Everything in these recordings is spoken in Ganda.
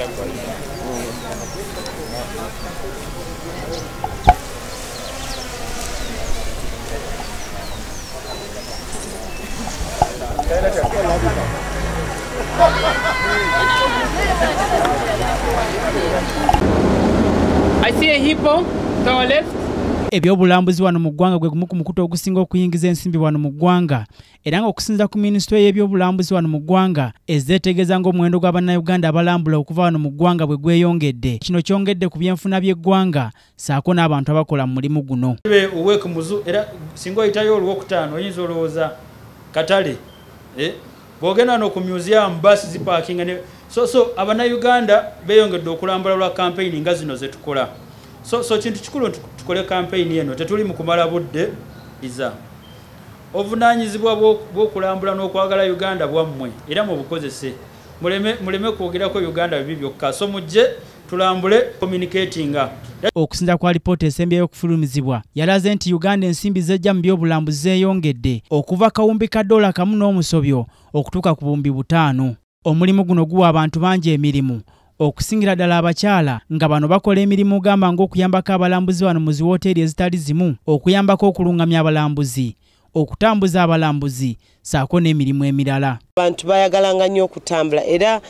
I see a hippo to our left. Ebyobulambuzi wano mu ggwanga gwe gumu ku mukutu ogusinga okuyingiza ensimbi wano mu ggwanga. Era ng'okusinziira ku minisitule y'ebyobulambuzi wano mu ggwanga ezeetegeeza ng'omuwendo gw'abannayuganda abalambula okuva wano mu ggwanga bwe gweyongedde. Kino kyongedde ku byenfuna by'eggwanga saako n'abantu abakola mu mulimu guno. Be oweek muzu era singa oyitayo olwokutaano oyinza olowooza katale eh, bwogenda no ku museum basi zipakinga so so abannayuganda beeyongedde okulambula lwa campaign nga zino zetukola so so kintu kikulu tukole campaign eno tetuli mu kumala budde iza. Obuvunaanyizibwa bw'o- bw'okulambula n'okwagala uganda bwammwe era mubukozese muleme muleme kwogerako uganda bibi byokka. So mujje tulambule communicatinga okusinza kwa lipoota esembyayo okufulumizibwa yalaze nti uganda ensimbi z'ejja mu byobulambuzi zeeyongedde okuva kawumbi ka dola kamu n'omusobyo okutuuka ku buwumbi butaano. Omulimu guno guwa abantu bangi emirimu okusingira ddala abakyala nga bano bakola emirimu gamba ng'okuyambako abalambuzi bano mu ziwooteeri ezitali zimu okuyambako okuluŋŋamya abalambuzi okutambuza abalambuzi saako n'emirimu emirala. Abantu bayagalanga nnyo okutambula era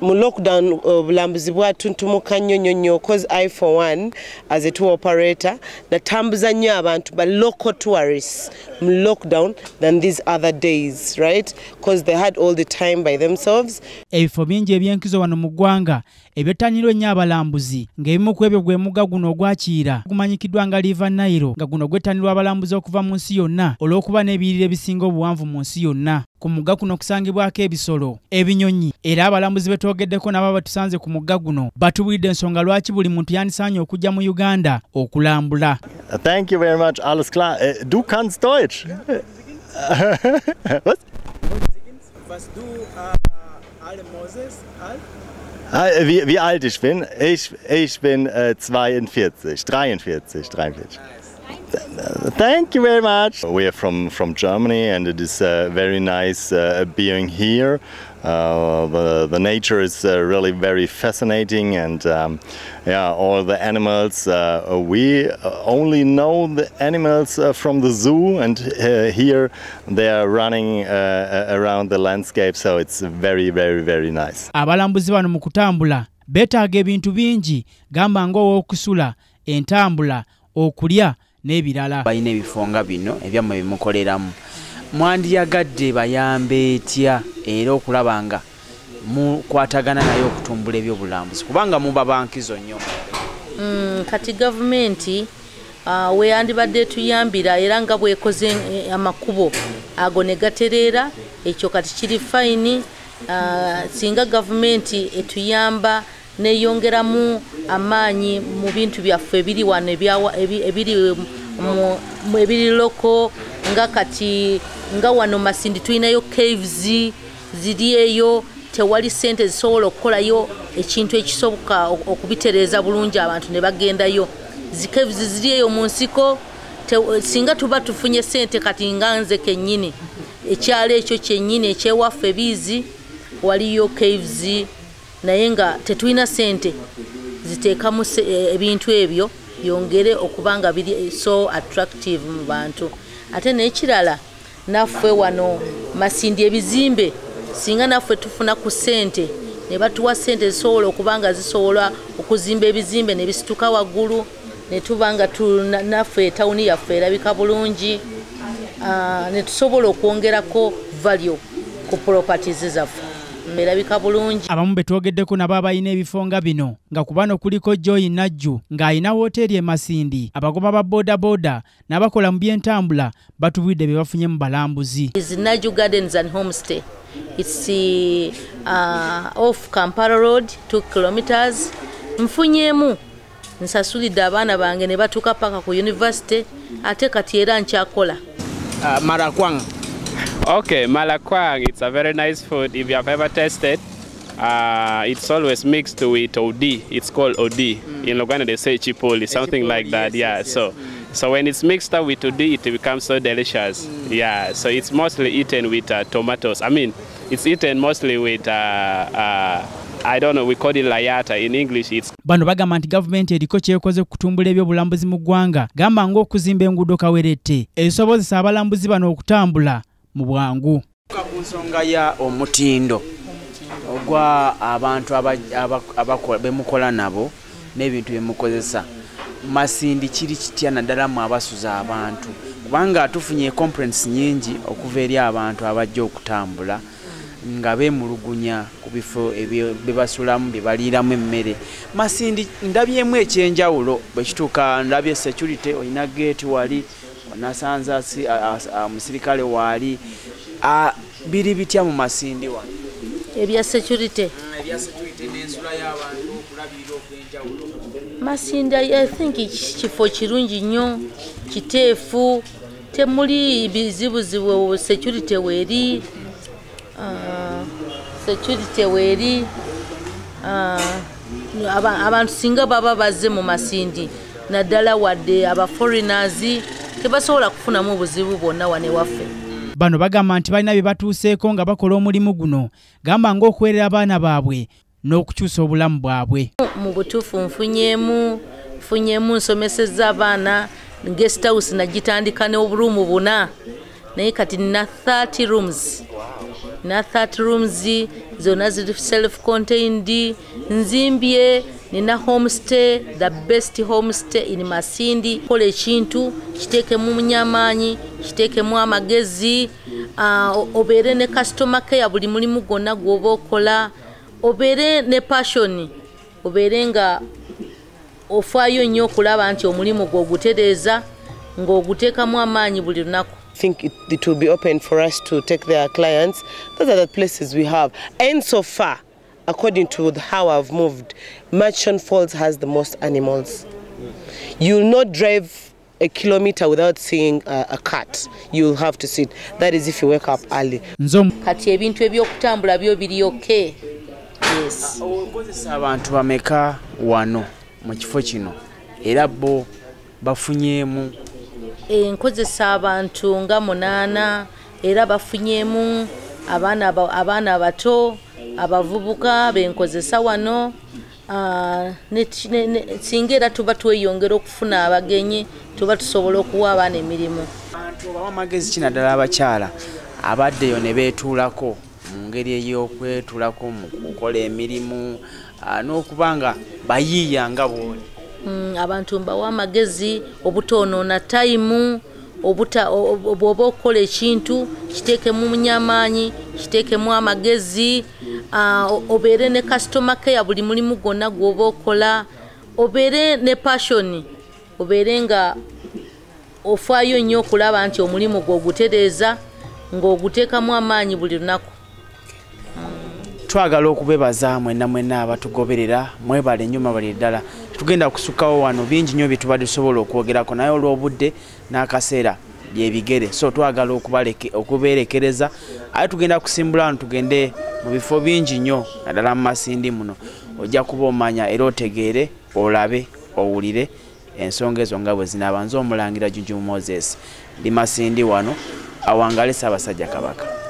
mu lockdown obulambuzi bwatuntumuka nnyo nnyo nnyo cause i for one as a tour operator natambuza nnyo abantu ba local tourists mu lockdown than these other days right? Cause they had all the time by themselves. Ebifo bingi ebyenkizo wano mu ggwanga ebyettanirwa ennyo abalambuzi ng'ebimu ku ebyo gwe mugga guno ogwakiira gumanyikiddwa nga liva nairo nga guno gwettanirwa abalambuzi okuva mu nsi yonna olw'okuba n'ebiyiriro ebisinga obuwanvu mu nsi yonna ku mugga kuno kusangibwako ebisolo ebinyonyi era abalambuzi betwogeddeko nabo batusanze ku mugga guno batubuulidde ensonga lwaki buli muntu yandisaanye okujja mu uganda okulambula Thank you very much, alles klar. Äh, du kannst Deutsch. Was? Was du äh, alle Moses alt? Ah, äh, Wie, wie alt ich bin? Ich, ich bin äh, 42, 43, 43. Uh, Thank you very much. We are from, from Germany and it is uh, very nice uh, being here. Uh, the, the nature is uh, really very fascinating and um, yeah, all the animals. Uh, we only know the animals uh, from the zoo and uh, here they are running uh, around the landscape so it's very, very, very nice. abalambuzi bano mu kutambula beetaaga ebintu bingi gamba ng'ow'okusula entambula okulya n'ebirala. Balina ebifo nga bino ebyammwe bimukoleramu mwandiyagadde bayambe etya era okulaba nga mukwatagana naye okutumbula ebyobulambuzi? Kubanga muba bankizo nnyo. Mm, kati gavumenti uh, weyandibadde etuyambira era nga bwekoze eh, amakubo ago ne gatereera ekyo kati kiri fayini uh, singa gavumenti etuyamba neyongeramu amaanyi mu bintu byaffe ebiri wano ebiri loko nga kati nga wano masindi tulinayo caves ziri eyo tewali sente zisobola okukolayo ekintu ekisoboka ok- okubitereeza bulungi abantu ne bagendayo. Zikevizi ziri eyo mu nsiko singa tuba tufunye sente kati nga nze kennyini ekyalo ekyo kyennyini ekyewaffe biizi waliyo caves naye nga tetulina sente ziteekamu eh, ebintu ebyo byongere okuba nga biri so attractive mu bantu. Ate n'ekirala naffe wano masindi ebizimbe singa naffe tufuna ku sente ne batuwa sente zisobola okuba nga zisobola okuzimba ebizimbe ne bisituka waggulu ne tuba nga naffe etawuni yaffe erabika bulungi ne tusobola okwongerako value ku properties zaffe erabika bulungi abamu betwogeddeko nabo abalina ebifo nga bino nga ku bano kuliko joyi najju ng'alina wooteeri e masindi abagoba ba boodabooda n'abakola mu by'entambula batubuulidde bye bafunye mu balambuzi is Naju Gardens and Homestay. It's uh, off Kampala Road, 2 kilometers. Nfunyemu nsasulidde abaana bange ne batuuka paka ku university ate kati era nkyakola Uh, Marakwang. Okay, Malakwang, it's a very nice food. If you have ever tasted, uh, it's always mixed with OD. It's called OD. Mm. In Luganda, they say chipoli, something chipoli, like that. Yes, yeah, yes, so mm. so when it's mixed up with OD, it becomes so delicious. Mm. Yeah, so it's mostly eaten with uh, tomatoes. I mean, it's eaten mostly with uh, uh, I don't know, we call it layata. In English, it's bano bagamba nti gavumenti eriko kyekoze ku kutumbula ebyobulambuzi mu ggwanga gamba ng'okuzimba enguudo kawerette ezisobozesa abalambuzi bano okutambula mu bwangu. Ku nsonga ya omutindo ogwa abantu bemukola nabo n'ebintu byemukozesa masindi kiri kitya naddala mu abasuza abantu? Kubanga tufunye complaints nyingi okuva eri abantu abajja okutambula nga beemulugunya ku bifo ebyo bebasulamu bebaliiramu emmere. Masindi ndabyemu ekyenjawulo bwe kituuka ndabye security olina geeti wali nasanza omusirikale waali biri bitya mu masindi wano ebya security. Okw'enjawulo. Masinde i think ki- kifo kirungi nnyo kiteefu temuli bizibuzibu security weeri security weeri aba- abantu singa baba bazze mu masindi naddala wadde aba foreigners tebasobola kufunamu buzibu bwonna wane waffe. Bano bagamba nti balina bye batuuseeko nga bakola omulimu guno gamba ng'okuweerera abaana baabwe n'okukyusa obulamu bwabwe. Mu butuufu nfunyemu nfunyemu nsomeseza abaana guest house nagitandika n'oburuumu buna. Naye kati nina 30 rooms nina 30 rooms zonna ziri self contained nzimbye nina homestay the best homestay in masindi kola ekintu kiteekemu munyamaanyi kiteekemu amagezi ah, o- obeere ne customer care buli mulimu gwonna gwoba okola obeere ne passion obeere nga ofaayo nnyo okulaba nti omulimu gwe ogutereeza ng'oguteekamu amaanyi buli lunaku think it, it will be open for us to take their clients. Those are the places we have. And so far, according to the- how I've moved, Merchant Falls has the most animals. You'll not drive a kilometer without seeing a, a cat. You'll have to see it. That is if you wake up early. Nzom. kati ebintu ebyokutambula byo biri oke yes okozesa abantu bameka wano mu kifo kino era bo bafunyeemu Eh, nkozesa abantu nga munaana era bafunyemu abaana aba- abaana abato abavubuka benkozesa wano ne- singa era tuba tweyongera okufuna abagenyi tuba tusobola okuwa abaana emirimu. Abantu obawa amagezi ki naddala abakyala abaddeyo ne beetuulako mu ngeri ey'okwetulako mu kukola emirimu ah, n'okuba nga bayiiya nga bwoli. Mm, abantu mbawa amagezi obutoonoona tayimu bw'oba okukola ekintu kiteekemu munyamaanyi kiteekemu amagezi o- obeere ne customer care buli mulimu gwonna gw'oba okola obeere ne passion obeere nga ofaayo nnyo okulaba nti omulimu gwe ogutereeza ng'oguteekamu amaanyi buli lunaku. Twagala okubebaza mwenna mwenna abatugoberera mwebale nnyo mabali ddala. Tugenda kusukkawo wano bingi nnyo bye tuba tusobola okwogerako naye olw'obudde n'akaseera byebigere. So twagala okubeerekereza aye tugenda kusimbula wano tugende mu bifo bingi nnyo naddala mu masindi muno. Ojja kuba omanya era otegeere olabe owulire. Ensonga ezo nga bwe zinaaba nze omulangira juju moses. Ndi masindi wano awangale ssaabasajja kabaka